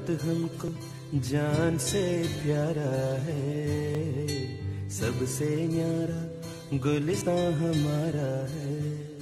भारत हमको जान से प्यारा है। सबसे न्यारा गुलिस्तान हमारा है।